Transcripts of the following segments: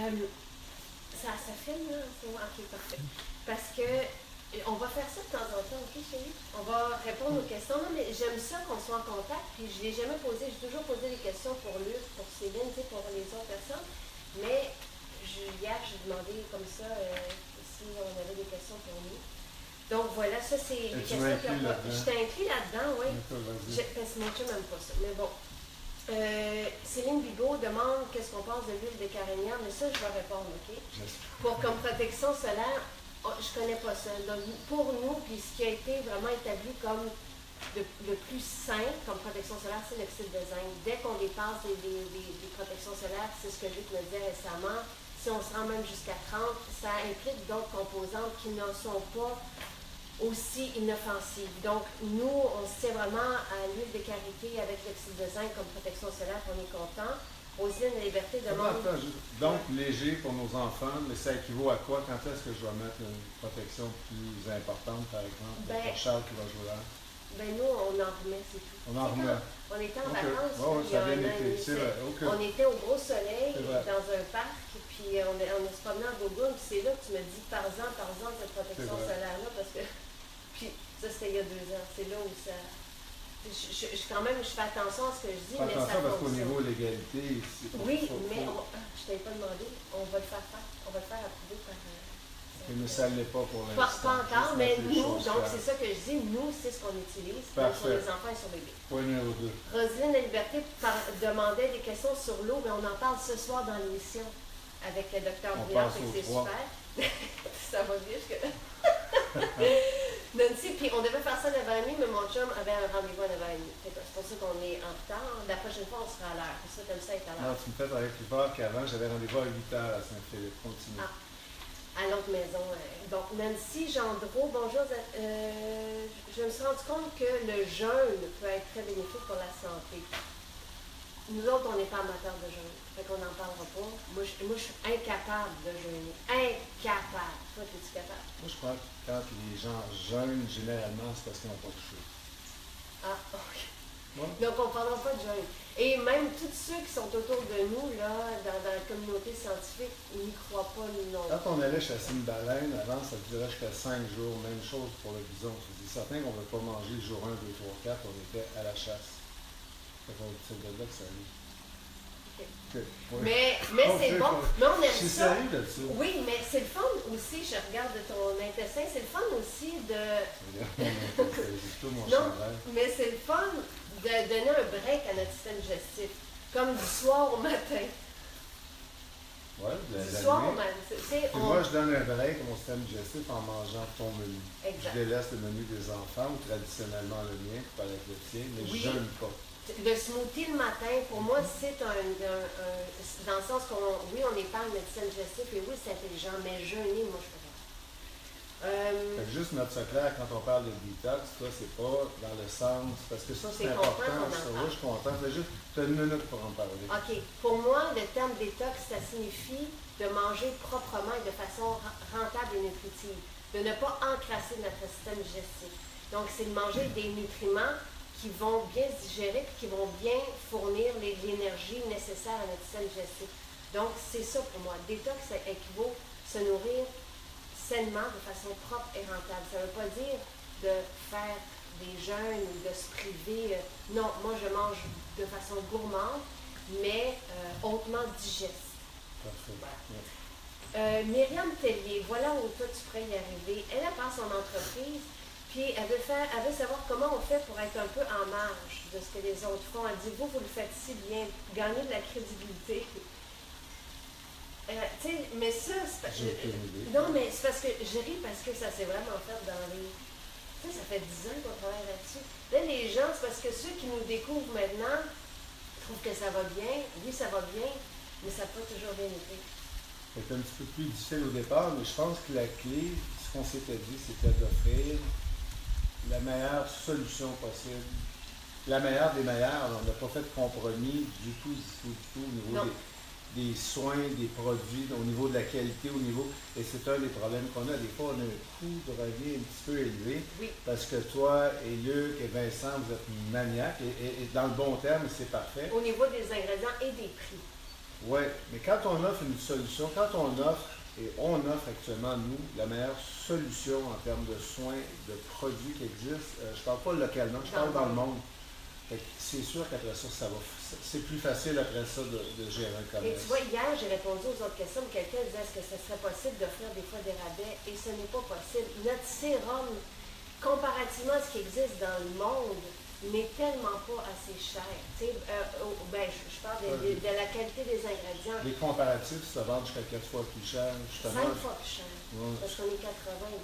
Euh, ça, ça filme, là? Ok, parfait. Parce que on va faire ça de temps en temps, ok, chérie? On va répondre aux questions. Non, mais j'aime ça qu'on soit en contact, puis je l'ai jamais posé. J'ai toujours posé des questions pour Luc, pour Céline, pour les autres personnes. Mais je- hier, j'ai demandé comme ça euh, si on avait des questions pour nous. Donc voilà, ça c'est les questions que. Je t'ai inclus là-dedans, oui. Parce que mon chum n'aime pas ça. Mais bon. Euh, Céline Bigot demande qu'est-ce qu'on pense de l'huile de carignan, mais ça, je vais répondre, OK? Pour comme protection solaire, oh, je connais pas ça. Donc, pour nous, puis ce qui a été vraiment établi comme le, le plus sain comme protection solaire, c'est l'oxyde de zinc. Dès qu'on dépasse des protections solaires, c'est ce que Luc me disait récemment, si on se rend même jusqu'à 30, ça implique d'autres composantes qui ne sont pas aussi inoffensives. Donc, nous, on se tient vraiment à l'huile de karité avec l'oxyde de zinc comme protection solaire, on est content. Roselyne de Liberté demande... Attends, je- Donc, léger pour nos enfants, mais ça équivaut à quoi? Quand est-ce que je dois mettre une protection plus importante, par exemple, Ben- pour Charles qui va jouer là? Ben nous, on en remet, c'est tout. On en remet. On était en Ok. vacances, ça été, demi, c'est vrai. On était au gros soleil, dans un parc, puis on, est- on se promené en Bourgogne, puis c'est là que tu me dis par an, par an, cette protection solaire-là, parce que... Puis ça, c'était il y a deux ans. C'est là où ça... Je, je- je- quand même, je fais attention à ce que je dis, Fais mais ça attention parce qu'au niveau l'égalité, c'est Oui, faut- mais faut- on, ah, je t'avais pas demandé. On va le faire faire. On va le faire approuver par... euh, Mais ça ne l'est pas pour Pas, l'instant. pas encore, mais nous, donc c'est ça que je dis, nous, c'est ce qu'on utilise sur les enfants et sur les bébés. Point numéro 2. Roselyne de Liberté par- demandait des questions sur l'eau, mais on en parle ce soir dans l'émission avec le docteur Bouillard, c'est super. ça va bien jusque Nancy, puis on devait faire ça à 9h30, mais mon chum avait un rendez-vous à 9h30. Fait que C'est pour ça qu'on est en retard. La prochaine fois, on sera à l'heure. C'est ça, comme ça, être à Non, l'heure. tu me fais avec plus fort qu'avant, j'avais rendez-vous à 8 h à Saint-Philippe. Continue. Ah. à l'autre maison. euh. Donc, Nancy Gendreau, bonjour. euh, je me suis rendu compte que le jeûne peut être très bénéfique pour la santé. Nous autres, on n'est pas amateurs de jeûne. Fait qu'on n'en parlera pas. Moi je, moi, je suis incapable de jeûner. Incapable. Toi, es-tu capable? Moi, je crois que quand les gens jeûnent, généralement, c'est parce qu'ils n'ont pas touché. Ah, ok. Ouais. Donc, on ne parlera pas de jeûne. Et même tous ceux qui sont autour de nous, là, dans, dans la communauté scientifique, ils n'y croient pas, non. Quand on allait chasser une baleine, avant, ça durait jusqu'à 5 jours. Même chose pour le bison. C'est certain qu'on ne veut pas manger le jour 1, 2, 3, 4. On était à la chasse. Ça. Mais, mais c'est bon. Mais on aime ça. Oui, mais c'est le fun aussi, je regarde ton intestin, c'est le fun aussi de. C'est tout mon Non, mais c'est le fun de donner un break à notre système digestif. Comme du soir au matin. Ouais, la, Du la soir au matin. On- moi, je donne un break à mon système digestif en mangeant ton menu. Exact. Je délaisse le menu des enfants, ou traditionnellement le mien, pas avec le tien, mais Oui. je jeûne pas. Le smoothie le matin, pour moi, c'est un, un- un- Dans le sens qu'on. Oui, on épargne notre système digestif et oui, c'est intelligent, mais jeûner, moi, je peux pas. Euh, Fait que juste mettre ça clair, quand on parle de detox, toi, c'est pas dans le sens. Parce que ça, c'est important. ça, oui, je suis content. Fais juste, as une minute pour en parler. OK. Pour moi, le terme détox, ça signifie de manger proprement et de façon rentable et nutritive. De ne pas encrasser notre système digestif. Donc, c'est de manger des nutriments qui vont bien se digérer et qui vont bien fournir l'énergie nécessaire à notre système digestif. Donc, c'est ça pour moi. Détox, ça équivaut se nourrir sainement, de façon propre et rentable. Ça ne veut pas dire de faire des jeûnes ou de se priver. euh, Non, moi, je mange de façon gourmande, mais euh, hautement digeste. Parfait. Voilà. Ouais. Euh, Myriam Tellier, voilà où toi tu pourrais y arriver. Elle a pas son entreprise, puis elle veut, faire, elle veut savoir comment on fait pour être un peu en marge de ce que les autres font. Elle dit, vous, vous le faites si bien, gagner de la crédibilité. Euh, tu sais, mais ça, c'est aucune idée. Non, mais c'est parce que je ris parce que ça s'est vraiment fait dans les. Tu sais, ça fait 10 ans qu'on travaille là-dessus. Là, les gens, c'est parce que ceux qui nous découvrent maintenant trouvent que ça va bien. Oui, ça va bien, mais ça n'a pas toujours bien été. C'était un petit peu plus difficile au départ, mais je pense que la clé, ce qu'on s'était dit, c'était d'offrir la meilleure solution possible. La meilleure des meilleures. On n'a pas fait de compromis du tout, du tout, du tout au niveau des, des soins, des produits, au niveau de la qualité, au niveau. Et c'est un des problèmes qu'on a. Des fois, on a un coût de revient un petit peu élevé. Oui. Parce que toi et Luc et Vincent, vous êtes maniaques. Et, et- et dans le bon terme, c'est parfait. Au niveau des ingrédients et des prix. Oui, mais quand on offre une solution, quand on offre, et on offre actuellement, nous, la meilleure solution en termes de soins, de produits qui existent, euh, je ne parle pas localement, je parle dans le monde. C'est sûr qu'après ça, ça va. C'est plus facile après ça de, gérer un commerce. Et tu vois, hier, j'ai répondu aux autres questions. Quelqu'un disait est-ce que ce serait possible d'offrir des fois des rabais? Et ce n'est pas possible. Notre sérum, comparativement à ce qui existe dans le monde, n'est tellement pas assez cher. Euh, oh, ben, je, parle de, la qualité des ingrédients. Les comparatifs ça va jusqu'à 4 fois plus cher. Justement. 5 fois plus cher. Parce qu'on est 80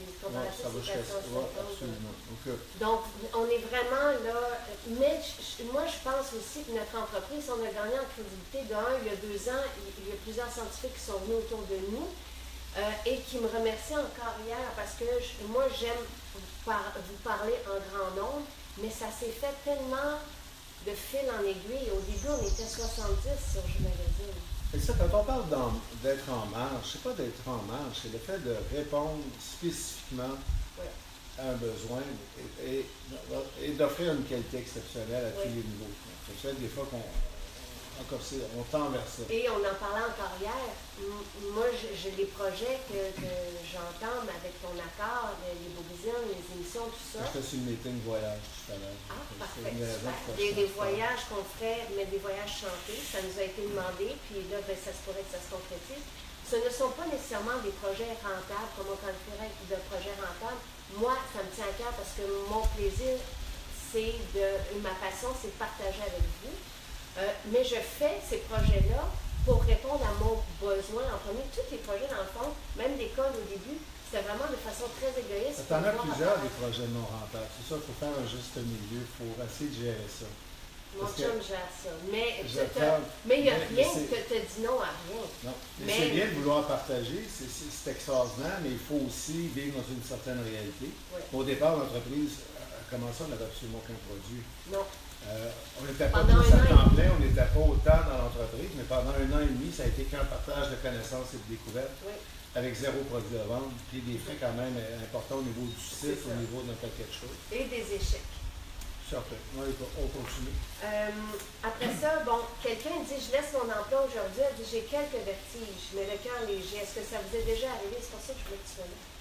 les comparatifs, c'est 450. Donc, on est vraiment là. Mais moi, je pense aussi que notre entreprise, on a gagné en crédibilité. D'un, il y a deux ans, il y a plusieurs scientifiques qui sont venus autour de nous. Euh, et qui me remercient encore hier parce que moi, j'aime vous parler en grand nombre mais ça s'est fait tellement de fil en aiguille. Au début, on était 70 sur Je Magazine. Et ça, quand on parle d'être en marge, c'est pas d'être en marge, c'est le fait de répondre spécifiquement à un besoin et, d'offrir une qualité exceptionnelle à tous les niveaux. C'est des fois qu'on on tend vers ça. Et on en parlait encore hier. Moi, j'ai des projets que, j'entends avec ton accord, les Bourguisiens, les émissions, tout ça. Je fais une meeting voyage tout à l'heure. Ah, parfait. Des, des voyages qu'on ferait, mais des voyages chantés. Ça nous a été demandé, puis là, ben, ça se pourrait que ça se concrétise. Ce ne sont pas nécessairement des projets rentables, comme on qualifierait de projets rentables. Moi, ça me tient à cœur parce que mon plaisir, c'est de, ma passion, c'est de partager avec vous. Euh, mais je fais ces projets-là pour répondre à mon besoin en premier. Tous les projets, dans le fond, même l'école au début, c'était vraiment de façon très égoïste. Tu en as plusieurs des projets non rentables. C'est ça, il faut faire un juste milieu, il faut essayer de gérer ça. Mon chum gère ça. Mais il n'y a rien qui te, dit non à rien. Non. Mais, c'est bien de vouloir partager, c'est extraordinaire, mais il faut aussi vivre dans une certaine réalité. Au départ, l'entreprise a commencé, on n'avait absolument aucun produit? Non. Euh, on n'était pas tous à temps plein, on n'était pas autant dans l'entreprise, mais pendant un an et demi, ça a été qu'un partage de connaissances et de découvertes, avec zéro produit à vendre, puis des frais quand même importants au niveau du site, au niveau de n'importe quelque chose. Et des échecs. Certain. on continue. Euh, après ça, bon, quelqu'un dit Je laisse mon emploi aujourd'hui. Elle dit J'ai quelques vertiges, mais le cœur léger. Est-ce que ça vous est déjà arrivé? C'est pour ça que je voulais que tu sois là.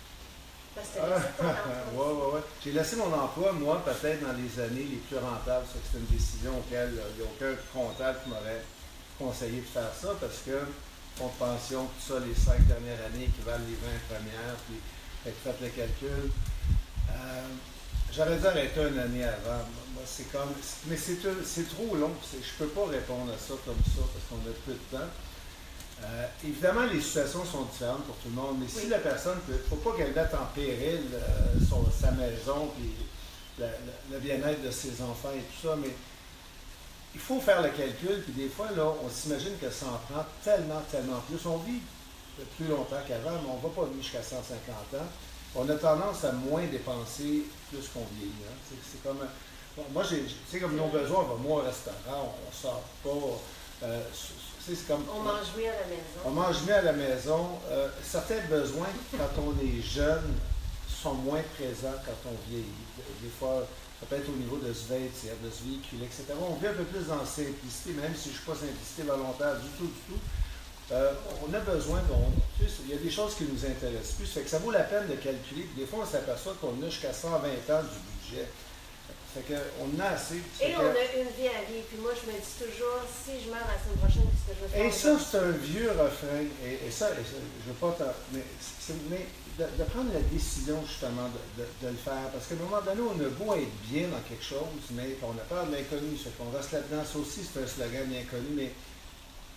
Ah, J'ai laissé mon emploi, moi, peut-être dans les années les plus rentables. C'est une décision auquel il n'y a aucun comptable qui m'aurait conseillé de faire ça parce que fonds de pension, tout ça, les cinq dernières années qui valent les 20 premières, puis faites le calcul. Euh, J'aurais dû arrêter une année avant. comme. Mais c'est trop long. Je ne peux pas répondre à ça comme ça parce qu'on a peu de temps. Euh, évidemment, les situations sont différentes pour tout le monde, mais si la personne, il ne faut pas qu'elle mette en péril euh, sa maison, puis le, bien-être de ses enfants et tout ça, mais il faut faire le calcul, puis des fois, là, on s'imagine que ça en prend tellement, tellement plus. On vit plus longtemps qu'avant, mais on ne va pas vivre jusqu'à 150 ans. On a tendance à moins dépenser plus qu'on vieillit. Hein. C'est comme. moi, j'ai, comme nos besoins, on va moins au restaurant, on ne sort pas. Euh, on mange mieux à la maison. On mange mieux à la maison. Euh, certains besoins, quand on est jeune, sont moins présents quand on vieillit. Des fois, ça peut être au niveau de vêtir, de se véhiculer, etc. On vit un peu plus dans la simplicité, même si je ne suis pas simplicité volontaire du tout, du tout. Euh, on a besoin, bon, il y a des choses qui nous intéressent plus. Fait que ça vaut la peine de calculer. Des fois, on s'aperçoit qu'on a jusqu'à 120 ans du budget. Fait qu'on a assez. Et on a une vie à vivre. Puis moi, je me dis toujours, si je meurs la semaine prochaine, qu'est-ce que je vais faire? Et ça, c'est un vieux refrain. Et, ça, je ne veux pas mais, mais de, prendre la décision, justement, de, le faire. Parce qu'à un moment donné, on a beau être bien dans quelque chose, mais on a peur de l'inconnu. qu'on reste là-dedans. Ça aussi, c'est un slogan inconnu. Mais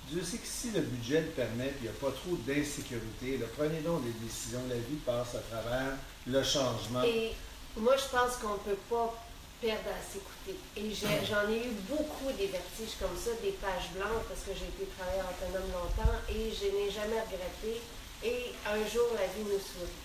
Dieu sait que si le budget le permet, puis il n'y a pas trop d'insécurité, prenez donc des décisions. La vie passe à travers le changement. Et moi, je pense qu'on ne peut pas perdre à s'écouter. Et j'en ai, eu beaucoup des vertiges comme ça, des pages blanches, parce que j'ai été travailleur autonome longtemps et je n'ai jamais regretté. Et un jour, la vie nous sourit.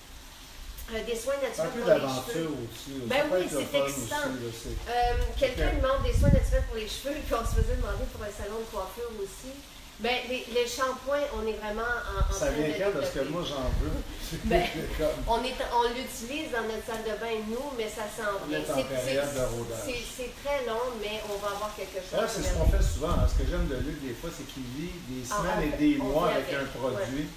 Euh, des soins naturels pour les cheveux. Aussi, ben oui, c'est excitant. Euh, quelqu'un demande des soins naturels pour les cheveux, puis on se faisait demander pour un salon de coiffure aussi. Ben, les, les shampoings, on est vraiment en, en Ça vient de quand? Parce que moi, j'en veux. Ben, On, est, on l'utilise dans notre salle de bain, nous, mais ça s'en On vient. est en C'est- de très long, mais on va avoir quelque chose. Ah, de c'est ce qu'on fait souvent. hein. Ce que j'aime de Luc, des fois, c'est qu'il vit des Ah, semaines on et des on mois avec, un produit.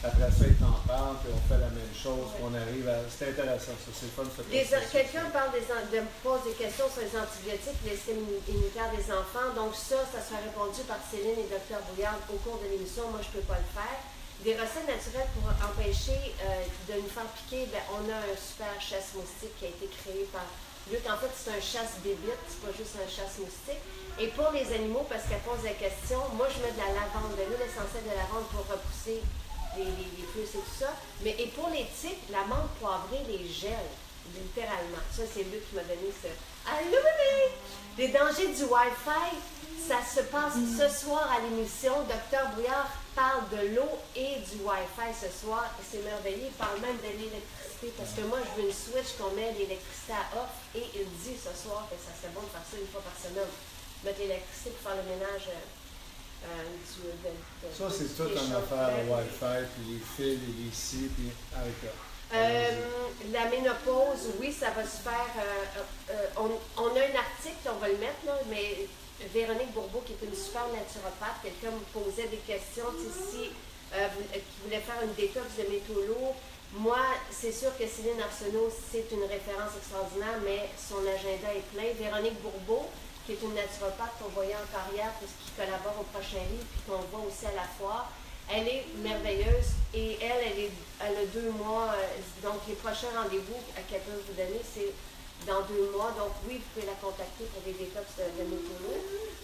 Après ça, il t'en parle, puis on fait la même chose, puis on arrive à. C'est intéressant, ça. C'est fun. Quelqu'un parle des, de, pose des questions sur les antibiotiques les systèmes immunitaires des enfants. Donc ça, ça sera répondu par Céline et Dr Brouillard au cours de l'émission. Moi, je ne peux pas le faire. Des recettes naturelles pour empêcher euh, de nous faire piquer, ben, on a un super chasse-moustique qui a été créé par Luc. En fait, c'est un chasse-bébite, c'est pas juste un chasse-moustique. Et pour les animaux, parce qu'elle pose la question, moi, je mets de la lavande, de l'huile essentielle de lavande pour repousser les, les, puces et tout ça. Mais et pour les tiques, la menthe poivrée les gèle, littéralement. Ça, c'est Luc qui m'a donné ce. Allô, bébé! Les dangers du Wi-Fi, ça se passe ce soir à l'émission. Docteur Brouillard parle de l'eau et du Wi-Fi ce soir. C'est merveilleux. Il parle même de l'électricité parce que moi, je veux une switch qu'on met l'électricité à off. Et il dit ce soir que ça serait bon de faire ça une fois par semaine. Mettre l'électricité pour faire le ménage. euh, Ça, c'est tout en affaire, le Wi-Fi, puis les fils, et les scies, puis avec ça. Euh, la ménopause, oui, ça va se faire. euh, euh, on, on a un article, on va le mettre là, mais Véronique Bourbeau, qui est une super naturopathe, quelqu'un me posait des questions, tu sais, si euh, vous- euh, qui voulait faire une détox de métaux lourds. Moi, c'est sûr que Céline Arsenault, c'est une référence extraordinaire, mais son agenda est plein. Véronique Bourbeau, qui est une naturopathe qu'on voyait en carrière, parce qui collabore au prochain livre, puis qu'on voit aussi à la foire. Elle est merveilleuse et elle, elle, est, a deux mois. euh, donc, les prochains rendez-vous qu'elle peut vous donner, c'est dans deux mois. Donc, oui, vous pouvez la contacter pour des détox de, de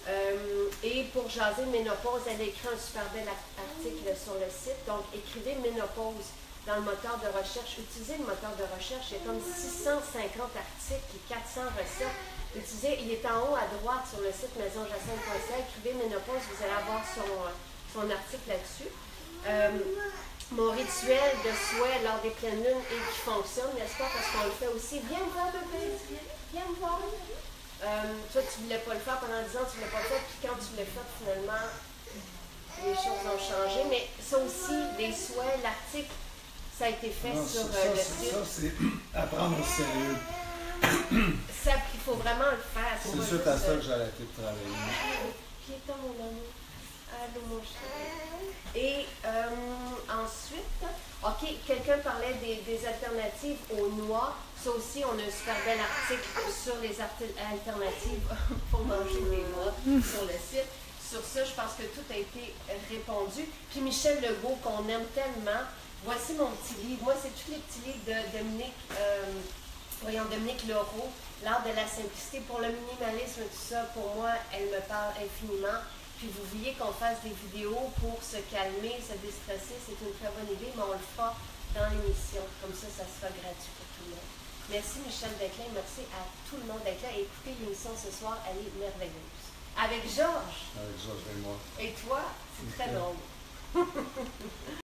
Euh, et pour jaser ménopause, elle écrit un super bel ar- article sur le site. Donc, écrivez ménopause dans le moteur de recherche. Utilisez le moteur de recherche. Il y a comme 650 articles et 400 recettes. Utilisez, il est en haut à droite sur le site maisonjacinthe.ca. Écrivez ménopause, vous allez avoir son, son article là-dessus. Euh, mon rituel de souhait lors des pleines lunes et qui fonctionne, n'est-ce pas? Parce qu'on le fait aussi. Viens me voir, bébé. Viens me voir. Euh, toi, tu voulais pas le faire pendant 10 ans, tu voulais pas le faire. Puis quand tu l'as fait, finalement, les choses ont changé. Mais ça aussi, les souhaits, l'article, ça a été fait Non, sur ça, euh, le site. ça, c'est à prendre au sérieux. Ça, il faut vraiment le faire. C'est juste, à ça que j'ai arrêté de travailler. Piéton, mon amour. Allô, mon chéri. Et euh, ensuite, OK, quelqu'un parlait des, des alternatives aux noix. Ça aussi, on a un super bel article sur les alternatives pour manger des noix sur le site. Sur ça, je pense que tout a été répondu. Puis Michel Legault, qu'on aime tellement, voici mon petit livre. Moi, c'est tous les petits livres de Dominique, euh, voyons, Dominique Leroux, L'art de la simplicité. Pour le minimalisme, tout ça, pour moi, elle me parle infiniment. Puis vous vouliez qu'on fasse des vidéos pour se calmer, se déstresser, c'est une très bonne idée, mais on le fera dans l'émission. Comme ça, ça sera gratuit pour tout le monde. Merci Michel Declin, merci à tout le monde d'être là. Écoutez l'émission ce soir, elle est merveilleuse. Avec Georges Avec Georges et moi. et toi, c'est très drôle.